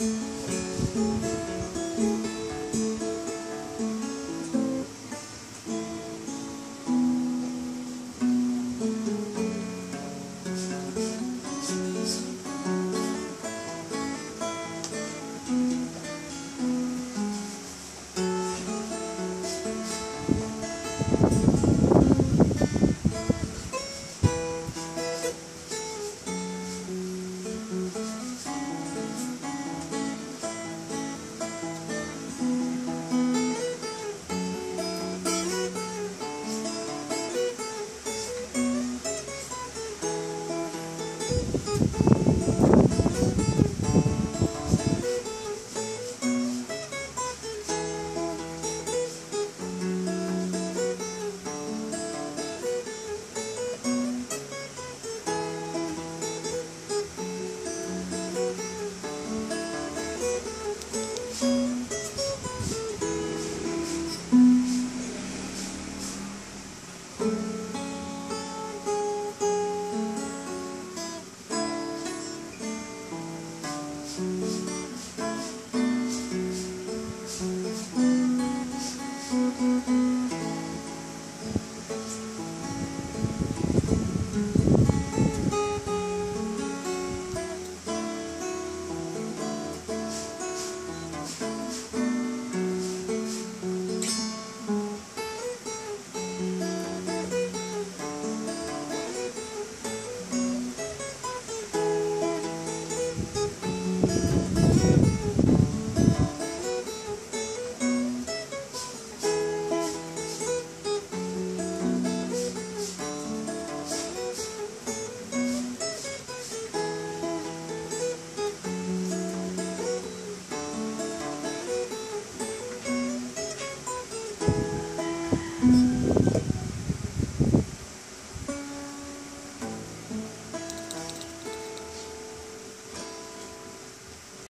Música Jesus.